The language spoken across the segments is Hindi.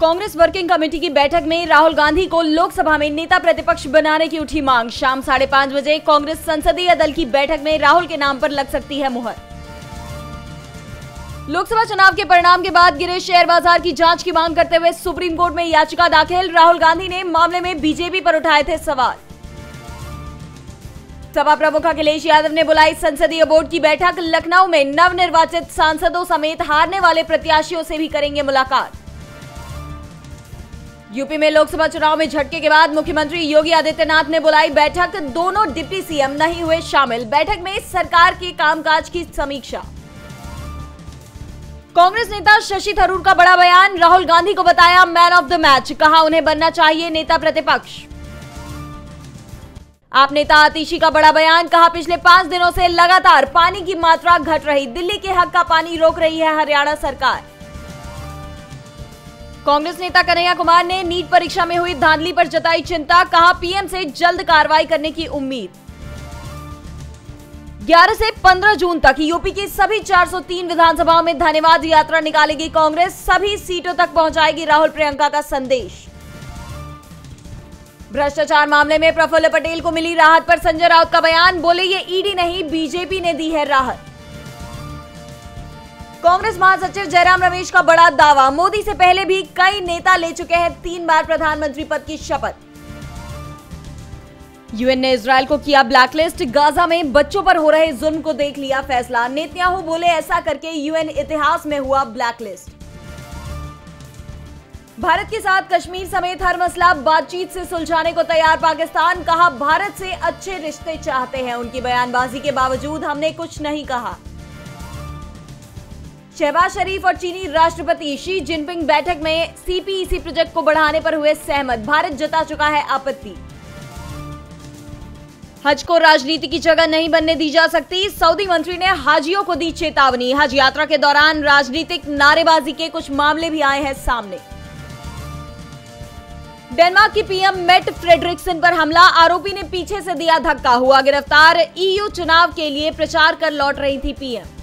कांग्रेस वर्किंग कमेटी की बैठक में राहुल गांधी को लोकसभा में नेता प्रतिपक्ष बनाने की उठी मांग। शाम साढ़े पाँच बजे कांग्रेस संसदीय दल की बैठक में राहुल के नाम पर लग सकती है मुहर। लोकसभा चुनाव के परिणाम के बाद गिरे शेयर बाज़ार की जाँच की मांग करते हुए सुप्रीम कोर्ट में याचिका दाखिल। राहुल गांधी ने मामले में बीजेपी पर उठाए थे सवाल। सभा प्रमुख अखिलेश यादव ने बुलाई संसदीय बोर्ड की बैठक। लखनऊ में नवनिर्वाचित सांसदों समेत हारने वाले प्रत्याशियों से भी करेंगे मुलाकात। यूपी में लोकसभा चुनाव में झटके के बाद मुख्यमंत्री योगी आदित्यनाथ ने बुलाई बैठक। दोनों डिप्टी सीएम नहीं हुए शामिल। बैठक में सरकार के कामकाज की समीक्षा। कांग्रेस नेता शशि थरूर का बड़ा बयान। राहुल गांधी को बताया मैन ऑफ़ द मैच कहा, उन्हें बनना चाहिए नेता प्रतिपक्ष। आप नेता आतिशी का बड़ा बयान कहा, पिछले पाँच दिनों से लगातार पानी की मात्रा घट रही। दिल्ली के हक का पानी रोक रही है हरियाणा सरकार। कांग्रेस नेता कन्हैया कुमार ने नीट परीक्षा में हुई धांधली पर जताई चिंता, कहा पीएम से जल्द कार्रवाई करने की उम्मीद। 11 से 15 जून तक यूपी की सभी 403 विधानसभाओं में धन्यवाद यात्रा निकालेगी कांग्रेस, सभी सीटों तक पहुंचाएगी राहुल प्रियंका का संदेश। भ्रष्टाचार मामले में प्रफुल्ल पटेल को मिली राहत पर संजय राउत का बयान, बोले, ये ईडी नहीं, बीजेपी ने दी है राहत। कांग्रेस महासचिव जयराम रमेश का बड़ा दावा। मोदी से पहले भी कई नेता ले चुके हैं तीन बार प्रधानमंत्री पद की शपथ। यूएन ने इसराइल को किया ब्लैकलिस्ट। गाजा में बच्चों पर हो रहे जुल्म को देख लिया फैसला। नेतन्याहू बोले, ऐसा करके यूएन इतिहास में हुआ ब्लैकलिस्ट. भारत के साथ कश्मीर समेत हर मसला बातचीत से सुलझाने को तैयार। पाकिस्तान कहा, भारत से अच्छे रिश्ते चाहते हैं। उनकी बयानबाजी के बावजूद हमने कुछ नहीं कहा। शहबाज शरीफ और चीनी राष्ट्रपति शी जिनपिंग बैठक में सीपीईसी प्रोजेक्ट को बढ़ाने पर हुए सहमत। भारत जता चुका है आपत्ति। हज को राजनीति की जगह नहीं बनने दी जा सकती। सऊदी मंत्री ने हाजियों को दी चेतावनी। हज यात्रा के दौरान राजनीतिक नारेबाजी के कुछ मामले भी आए हैं सामने। डेनमार्क की पीएम मेट फ्रेडरिक्सन पर हमला। आरोपी ने पीछे से दिया धक्का। हुआ गिरफ़्तार। ईयू चुनाव के लिए प्रचार कर लौट रही थी पीएम।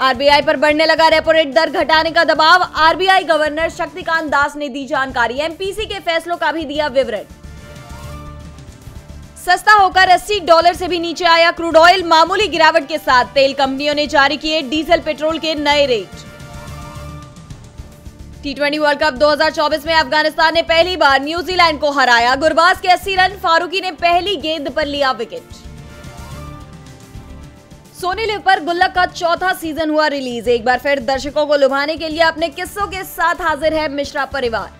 आरबीआई पर बढ़ने लगा रेपो रेट, दर घटाने का दबाव। आरबीआई गवर्नर शक्तिकांत दास ने दी जानकारी। एमपीसी के फैसलों का भी दिया विवरण। सस्ता होकर 80 डॉलर से भी नीचे आया क्रूड ऑयल। मामूली गिरावट के साथ तेल कंपनियों ने जारी किए डीजल, पेट्रोल के नए rate. T twenty World Cup 2024 में अफ़गानिस्तान ने पहली बार न्यूजीलैंड को हराया। गुरबाज के 80 रन, फारूकी ने पहली गेंद पर लिया विकेट। सोनी लिव पर गुल्लक का चौथा सीज़न हुआ रिलीज़। एक बार फिर दर्शकों को लुभाने के लिए अपने किस्सों के साथ हाजिर है मिश्रा परिवार।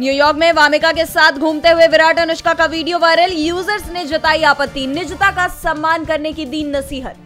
न्यूयॉर्क में वामिका के साथ घूमते हुए विराट अनुष्का का वीडियो वायरल। यूज़र्स ने जताई आपत्ति। निजता का सम्मान करने की दी नसीहत।